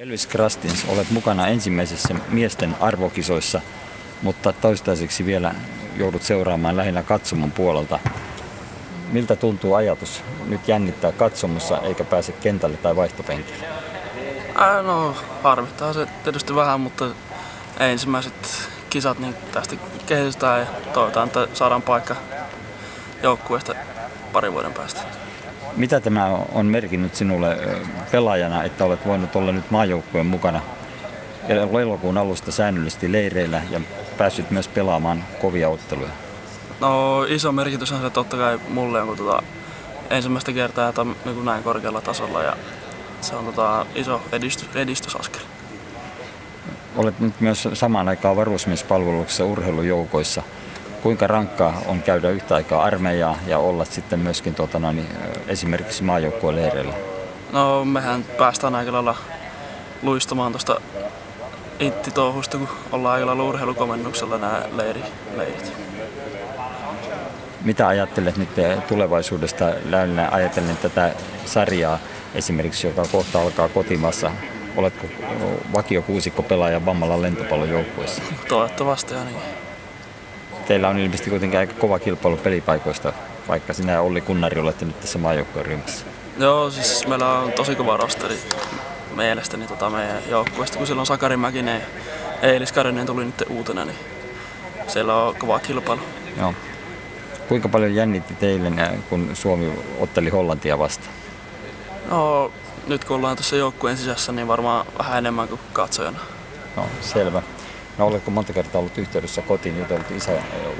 Elvis Krastins, olet mukana ensimmäisessä miesten arvokisoissa, mutta toistaiseksi vielä joudut seuraamaan lähinnä katsomon puolelta. Miltä tuntuu ajatus nyt jännittää katsomossa eikä pääse kentälle tai vaihtopenkille? Ää, no harmittaa se tietysti vähän, mutta ensimmäiset kisat niin tästä kehitystään ja toivotaan, että saadaan paikka joukkueesta parin vuoden päästä. Mitä tämä on merkinnyt sinulle pelaajana, että olet voinut olla nyt maajoukkueen mukana elokuun alusta säännöllisesti leireillä ja päässyt myös pelaamaan kovia otteluja? No iso merkitys on se totta kai mulle, kun tota, ensimmäistä kertaa että niin näin korkealla tasolla ja se on tota, iso edistys, edistysaskel. Olet nyt myös samaan aikaan varusmiespalveluksessa urheilujoukoissa. Kuinka rankkaa on käydä yhtä aikaa armeijaa ja olla sitten myöskin tuota, no, niin, esimerkiksi maajoukkueen leireillä? No mehän päästään aika lailla luistamaan tuosta itti-touhusta, kun ollaan aika lailla urheilukomennuksella nämä leiri, leirit. Mitä ajattelet nyt tulevaisuudesta lähinnä ajatellen tätä sarjaa esimerkiksi, joka kohta alkaa kotimassa? Oletko vakio kuusikko pelaaja Vammalan lentopallojoukkueessa? Toivottavasti ainakin. Teillä on ilmeisesti kuitenkin aika kova kilpailu pelipaikoista, vaikka sinä ja Olli Kunnari olette nyt tässä maajoukkueen ryhmässä. Joo, siis meillä on tosi kova rosteri mielestäni tota meidän joukkueesta, kun silloin Sakari Mäkinen ja Eilis Karinen tuli nyt uutena, niin siellä on kova kilpailu. Joo. Kuinka paljon jännitti teille, kun Suomi otteli Hollantia vastaan? No, nyt kun ollaan tuossa joukkueen sisässä, niin varmaan vähän enemmän kuin katsojana. No, selvä. No, oletko monta kertaa ollut yhteydessä kotiin jutellut isä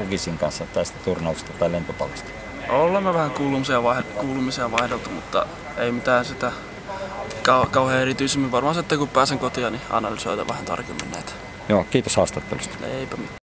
Ukisin kanssa tästä turnauksesta tai lentopallosta? Ollaan me vähän kuulumisia, vaihdeltu, kuulumisia vaihdeltu, mutta ei mitään sitä kau- kauhean erityisemmin. Varmaan sitten kun pääsen kotiin, niin analysoida vähän tarkemmin näitä. Joo, kiitos haastattelusta. Eipä mitään.